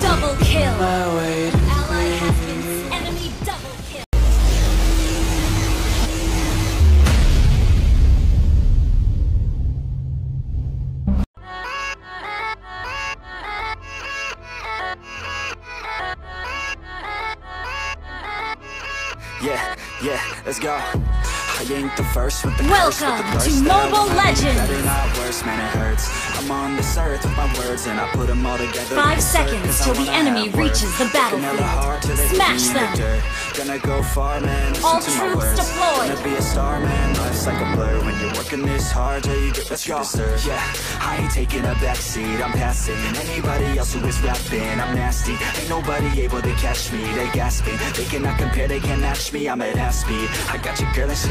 Double kill. my way to Ally has been enemy double kill. Yeah, yeah, let's go. I ain't the first with the curse, with the Welcome to Mobile. Legends. Worse, man. I'm on this earth with my words and I put them all together. Five seconds till the enemy reaches the battlefield. hard till they hit Smash me in the them. Gonna go far, man. All to my troops words. deployed. Gonna be a star, man. Life's like a blur when you're working this hard till you get what you deserve. Yeah, I ain't taking a backseat. I'm passing anybody else who is rapping. I'm nasty. Ain't nobody able to catch me. They gasping. They cannot compare. They can't match me. I'm at half speed. I got your girl and she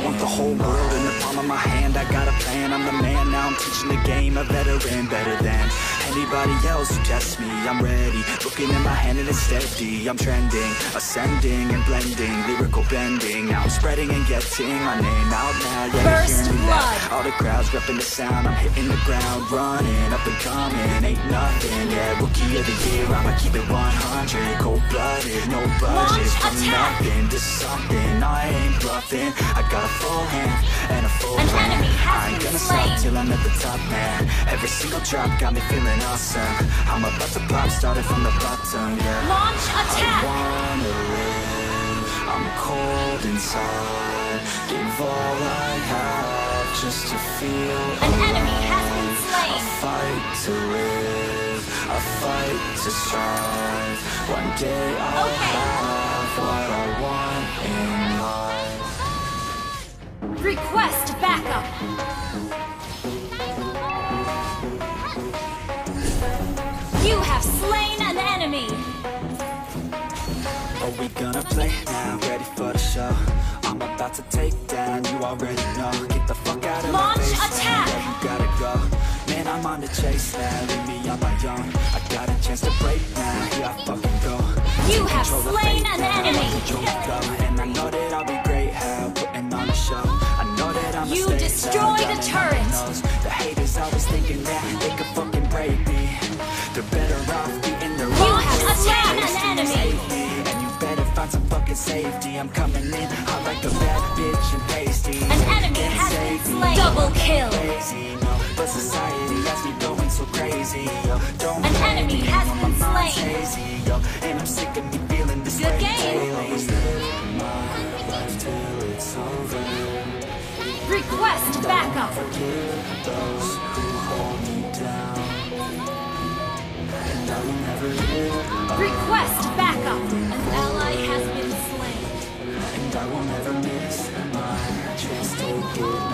I want the whole world in the palm of my hand. I got a plan. I'm the man now. I'm teaching the game. A veteran, better than anybody else who tests me. I'm ready. Looking in my hand and it's steady. I'm trending, ascending and blending, lyrical bending. Now I'm spreading and getting my name out now. Yeah, First hearing me now. blood. All the crowds repping the sound. I'm hitting the ground, running up and coming. Ain't nothing. Yeah, rookie of the year. I'ma keep it 100. Cold blooded, no budget. From attack. nothing to something. I ain't bluffing. I got a full hand and a full An plan. I ain't gonna slain. stop till I'm at the top, man. Every single drop got me feeling awesome. I'm about to pop, started from the bottom, yeah. Launch I attack. wanna live. I'm cold inside. Give all I have just to feel An alive. enemy has been I slain. fight to live. I fight to strive. One day I'll Okay. have what I want play now? Ready for the show? I'm about to take down, you already know. Get the fuck out of Launch my face. attack. Yeah, you gotta go. Man, I'm on the chase now, leave me on my own. I got a chance to break now, here I fucking go. You have slain an now, enemy. let the joy. And I know that I'll be great, how putting on a show. I know that I'm You destroy the turret. The haters always thinking that they could fucking safety. I'm coming in hot like a bad bitch and pasty. An enemy has been slain. Double kill. Crazy, no, but society has me going so crazy. Yo, don't An enemy has been slain. hazy, yo, and I'm sick of me feeling this Good way game. daily. Always live my life till it's over. Request backup. Forgive those who hold me down. And I will never live Request backup. I will never miss my chance. Take it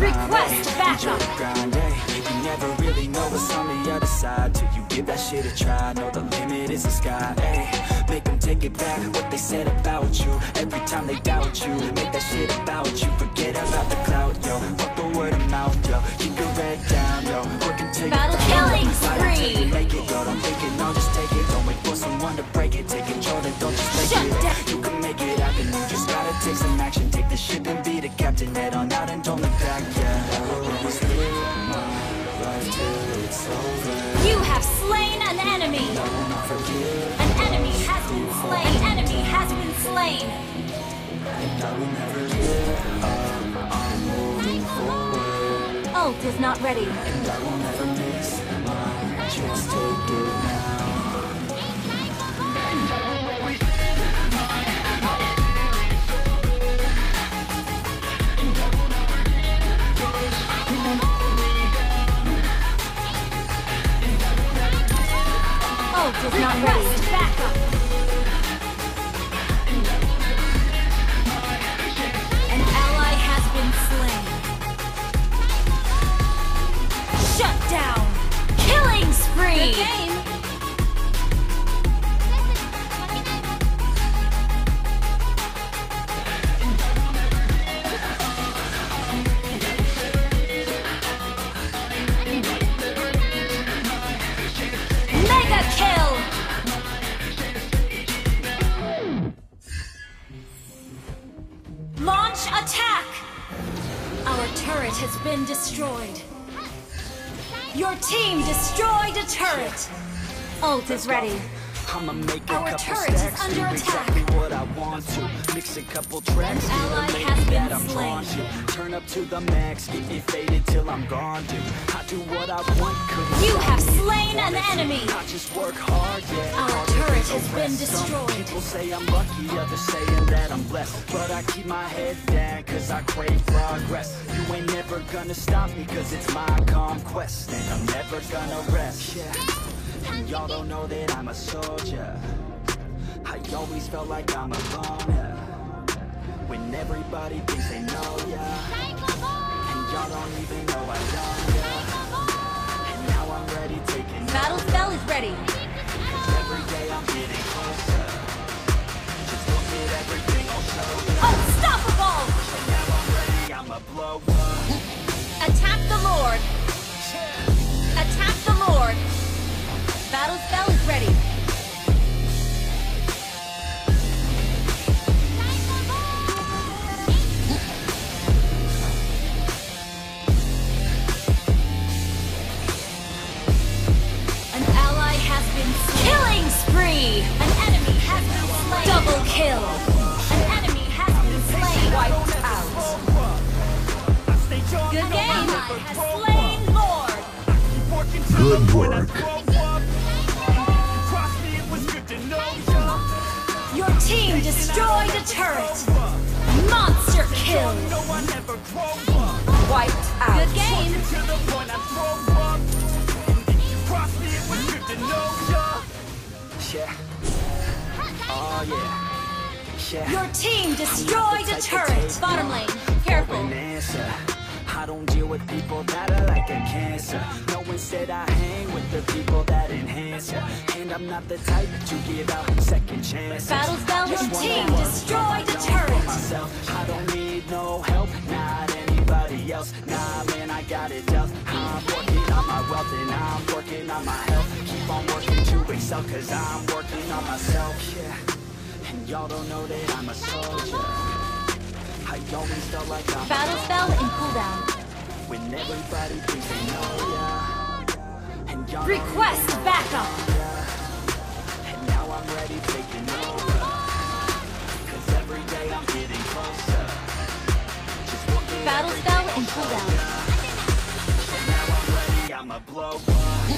Request backup. Enjoy the grind. Hey, you never really know what's on the other side. Till you give that shit a try Know the limit is the sky, Make them take it back, what they said about you. Every time they doubt you Make that shit about you. Forget about the clout, yo. Fuck the word of mouth, yo. Keep your head down, yo. Work until Battle killing Fight until you spree. Ult oh, is not ready. Launch attack! Our turret has been destroyed. Your team destroyed a turret. Ult is ready. I'ma make a Our couple turret is stacks, under do attack. exactly what I want to. Mix a couple tracks, An ally has been slain. Turn up to the max, get me faded till I'm gone, dude. I do what I want, You have slain an enemy. I just work hard, yeah. Our turret has been rest. Some. People say I'm lucky, others saying that I'm blessed. But I keep my head down, cause I crave progress. You ain't never gonna stop me, cause it's my conquest. And I'm never gonna rest, yeah. And y'all don't know that I'm a soldier. I always felt like I'm alone, yeah. When everybody thinks they know ya And y'all don't even know I know ya And now I'm ready taking Battle spell is ready. Cause every day I'm getting closer Just look at everything I'll show ya Unstoppable! And now I'm ready, I'ma blow up Attack the Lord. Attack the Lord. Battle spell is ready. Good work. Your team destroyed a turret. Monster kill. Wiped out. Good game. Yeah Oh yeah Yeah Your team destroyed a turret. Bottom lane. Careful. Uh, I don't deal with people that are like a cancer. No, instead I hang with the people that enhance ya. And I'm not the type to give out second chances. Battle spell. Your Just wanna team work destroyed a turret. myself. I don't need no help, not anybody else. Nah, man, I got it dealt. I'm working on my wealth and I'm working on my health. Keep on working to excel, cause I'm working on myself. Yeah. And y'all don't know that I'm a soldier. I always felt like I'm Battle spell in cooldown. when everybody thinks they know ya And y'all Request backup. ya. And now I'm ready taking over Cause every day I'm getting closer Just Battle spell show cooldown. And now I'm ready, I'ma blow up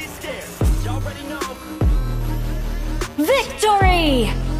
Victory!